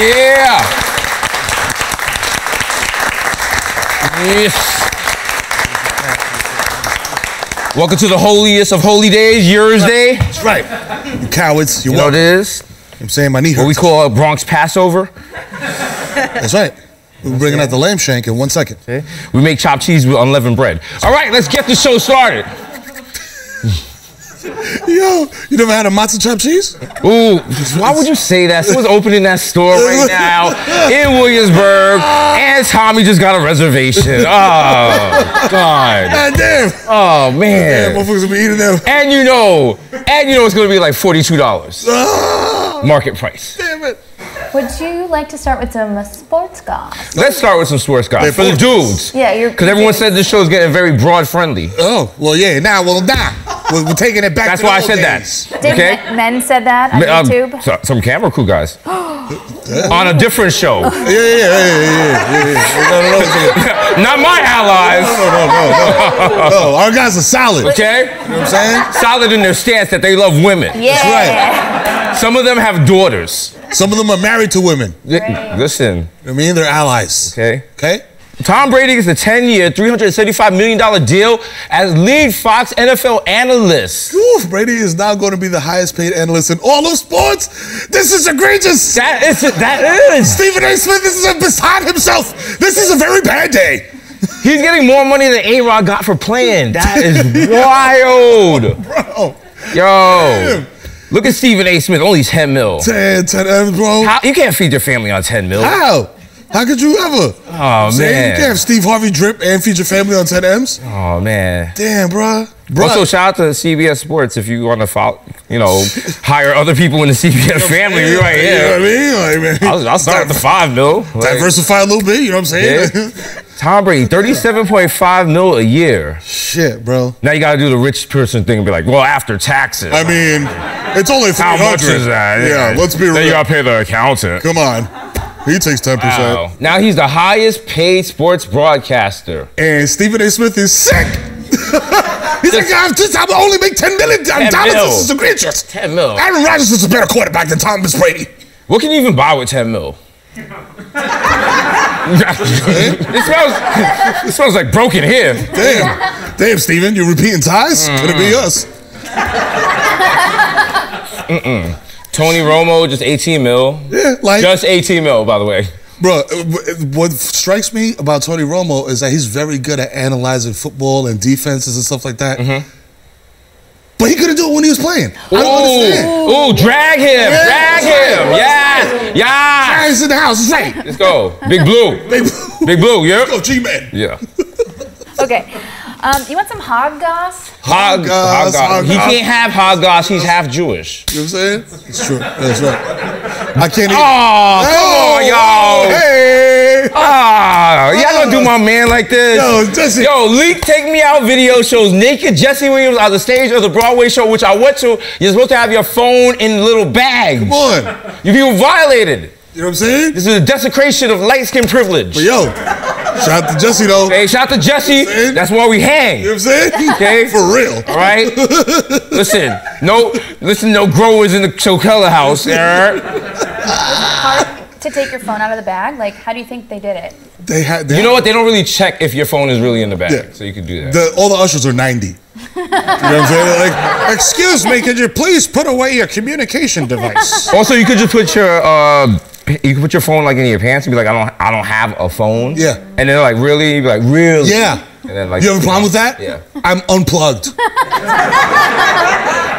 Yeah. Yes. Welcome to the holiest of holy days, yours day. That's right. You cowards. You, you know what it is? I'm saying my knee hurts. What we call a Bronx Passover. That's right. We're bringing out the lamb shank in one second. We make chopped cheese with unleavened bread. All right, let's get the show started. Yo, you never had a matzo chopped cheese? Ooh, why would you say that? Someone's opening that store right now in Williamsburg, and Tommy just got a reservation. Oh, God. God damn. Oh, man. Damn, man. motherfuckers will be eating them. And you know, and you know it's gonna be like $42 Ah, market price. damn it. Would you like to start with some sports goss? Let's start with some sports guys for the dudes. Yeah, you're. Because everyone said this show is getting very broad friendly. Oh, well, yeah. Now, well, nah. We're, we're taking it back That's to the why I old said days. that. Did Okay? men, men said that on Um, YouTube? so- some camera crew guys on a different show, Yeah, yeah, yeah, yeah, yeah, yeah, yeah. No, no, no, no, not my allies. no, no, no, no. No, our guys are solid. Okay, You know what I'm saying? solid in their stance that they love women. yeah. That's right. Some of them have daughters. Some of them are married to women. You Li- Listen, I mean? They're allies. okay. Okay? Tom Brady gets a 10-year, $375 million deal as lead Fox NFL analyst. Oof, Brady is now going to be the highest paid analyst in all of sports. This is egregious. That is that is. Stephen A. Smith, this is beside himself. This is a very bad day. He's getting more money than A Rod got for playing. That is wild. Bro, Yo. Look at Stephen A. Smith, only 10 mil. 10, 10 M's, bro. How, you can't feed your family on 10 mil. How? How could you ever? Oh, Say, man. You can't have Steve Harvey drip and your family on 10 M's? Oh, man. Damn, bro. Bro, Also, shout out to CBS Sports if you want to follow, you know, hire other people in the CBS family. You're right You know here. what I mean? Like, man, I'll, I'll start with the five mil. Like, Diversify a little bit, you know what I'm saying? Yeah. Tom Brady, 37.5 mil a year. Shit, bro. Now you got to do the rich person thing and be like, well, after taxes. I mean, it's only 300. how much is that? Yeah, let's be real. Then you got to pay the accountant. Come on. He takes 10%. Wow. Now he's the highest paid sports broadcaster. And Stephen A. Smith is sick. He's like, I'm just, I'm only make 10 million dollars. mil. This is egregious. 10 mil. Aaron Rodgers is a better quarterback than Thomas Brady. What can you even buy with 10 mil? it smells. It smells like broken hair. Damn. Damn, Steven, you're repeating ties? Could it be us? Tony Romo just 18 mil. Yeah, like, Just 18 mil, by the way. bro, uh, what strikes me about Tony Romo is that he's very good at analyzing football and defenses and stuff like that. Mm-hmm. But he couldn't do it when he was playing. I don't understand. Ooh, ooh, drag him, Yeah. drag him. Yes, yes. Guys in the house, it's right. Let's go. Big Blue. Big, Big Blue, yeah? Go, G-Man. Yeah. Okay. Um, you want some hog goss? Hog, goss, hog He goss. can't have hog goss. He's half Jewish. You know what I'm saying? It's true. That's right. I can't even. Oh, come on, y'all. Hey! Ah, y'all don't do my man like this. Yo, Jesse. Yo, Leak Take Me Out video shows naked Jesse Williams on the stage of the Broadway show, which I went to. You're supposed to have your phone in little bags. Come on. You feel violated. You know what I'm saying? This is a desecration of light skin privilege. But yo, shout out to Jesse though. Hey, shout out to Jesse. saying? That's why we hang. You know what I'm saying? Okay. For real. All right. listen, no, listen, no growers in the Chocella house. all right? Hard to take your phone out of the bag? Like, how do you think they did it? They had. They You know what? They don't really check if your phone is really in the bag, Yeah. so you can do that. The, all the ushers are 90. You know what I'm saying? Like, excuse me, could you please put away your communication device? Also, you could just put your uh, you can put your phone like in your pants and be like, I don't, I don't have a phone. Yeah. And then they're like, really? You be like, really? Yeah. And then like, You have a problem with that? Yeah. I'm unplugged.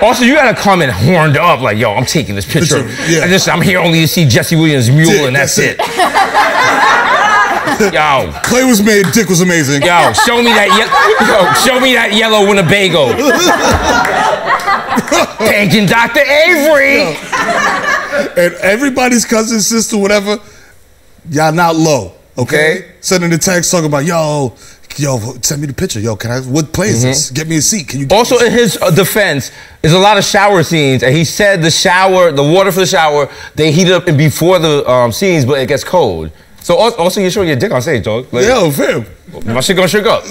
Also, you gotta come in horned up, like, yo, I'm taking this picture. Picture, yeah. And just, I'm here only to see Jesse Williams' mule, Dick, and that's, that's it. yo, Clay was made. Dick was amazing. yo, show me that, ye- yo, show me that yellow Winnebago. Thanking Dr. Avery. And everybody's cousin, sister, whatever, y'all not low. Okay? Okay. Sending the text talking about, yo, yo, send me the picture. Yo, can I, what play is this? Get me a seat. Can you Also, in his uh, defense, there's a lot of shower scenes, and he said the shower, the water for the shower, they heat it up before the um, scenes, but it gets cold. So al- also, you're showing your dick on stage, dog. Like, Yo, fam. My shit gonna shook up.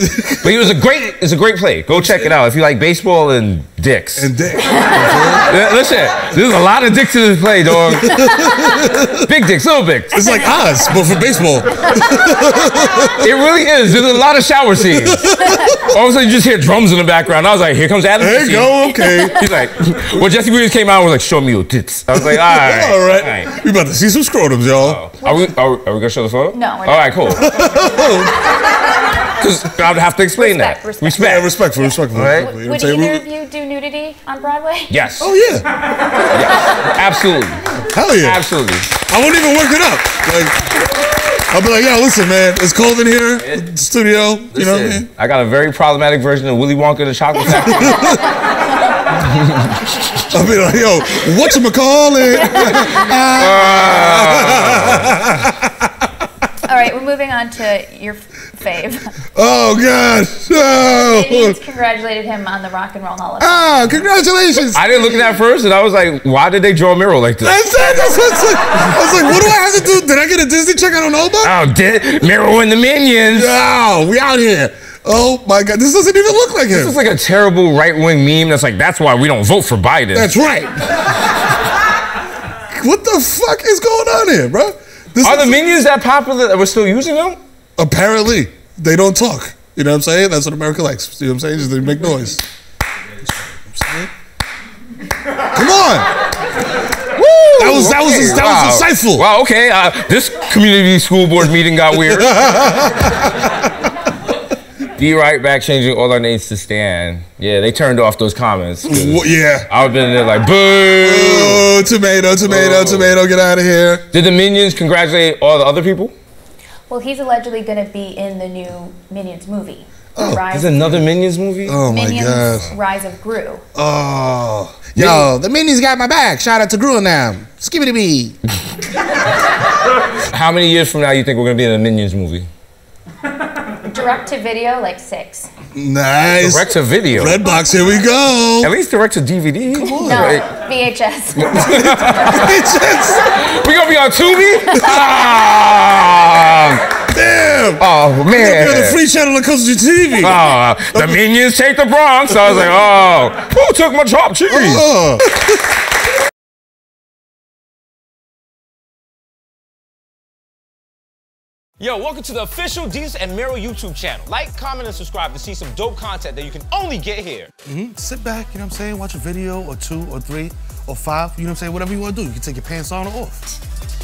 But he was a great, it's a great play. Go check it out if you like baseball and dicks. And dicks. Yeah, Listen, there's a lot of dicks in this play, dog. Big dicks, little dicks. It's like Oz, but for baseball. It really is. There's a lot of shower scenes. All of a sudden, you just hear drums in the background. I was like, here comes Adam. There you go, okay. He's like, well, Jesse Williams came out and was like, show me your tits. I was like, all right. All right. We about to see some scrotums, y'all. Oh. Are we, are, we, are we gonna show the photo? No, we're All right, cool. Because I would have to explain Respect, that. respect. Yeah, respectful, respectful. Right. You know Would either of you do nudity on Broadway? Yes. Oh, yeah. Absolutely. Hell yeah. Absolutely. I won't even work it up. Like, I'll be like, yo, listen, man, it's cold in here, the studio. You know what I mean? I got a very problematic version of Willy Wonka and the Chocolate Factory. I'll be like, yo, what's whatchamacallit? All right, we're moving on to your fave. oh, God. Indians No. congratulated him on the Rock and Roll Hall of Fame. Ah, congratulations. I didn't look at that first, and I was like, why did they draw a mural like this? That's it. That's what's like. I was like, what do I have to do? Did I get a Disney check I don't know about? Oh, did Mero and the Minions. Oh, we out here. Oh my God, this doesn't even look like him. This is like a terrible right wing meme that's like, that's why we don't vote for Biden. That's right. what the fuck is going on here, bro? This Are the is- Minions that popular that we're still using them? Apparently, they don't talk. You know what I'm saying? That's what America likes. You know what I'm saying? Just they make noise. Come on. That was that was Okay, that wow. was insightful. Wow, okay. Uh, this community school board meeting got weird. Be right back changing all our names to Stan. Yeah, they turned off those comments. Yeah. I would have been there like, boo. Oh, tomato, tomato, Oh. tomato, get out of here. Did the Minions congratulate all the other people? Well, he's allegedly going to be in the new Minions movie. The Rise, There's another Minions movie? Oh my god. Rise of Gru. Oh. Yo, the minions got my back. Shout out to Gru and them. Skibbity bee. How many years from now you think we're gonna be in a Minions movie? Direct to video, like six. Nice. Direct to video. Redbox, here we go. At least direct to DVD. on. No, Right. VHS. We gonna be on Tubi? Ah, Damn. oh You're the free channel that comes with your TV. Oh, uh, the Minions take the Bronx. I was like, oh, who took my chopped cheese? Oh. Yo, welcome to the official Desus and Mero YouTube channel. Like, comment, and subscribe to see some dope content that you can only get here. Mm-hmm. Sit back, you know what I'm saying? Watch a video or two or three or five, you know what I'm saying? Whatever you want to do. You can take your pants on or off.